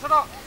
车道。